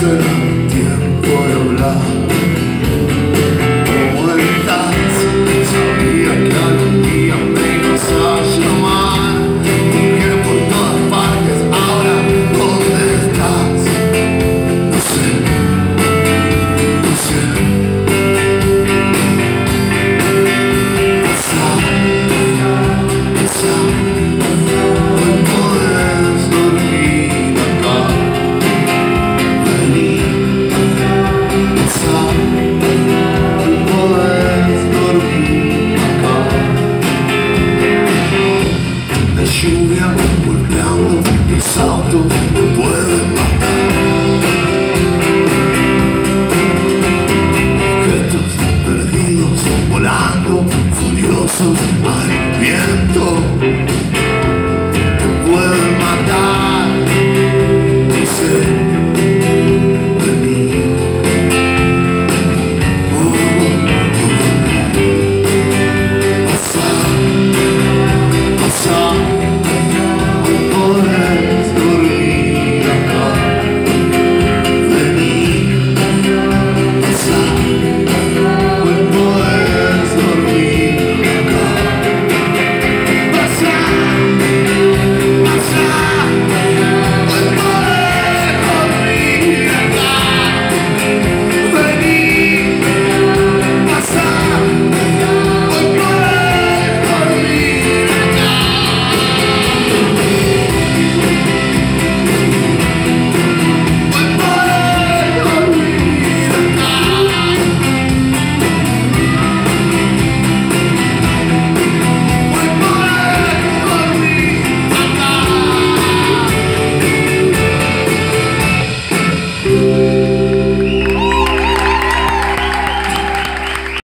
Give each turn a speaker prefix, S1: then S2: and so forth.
S1: certain volando furioso viento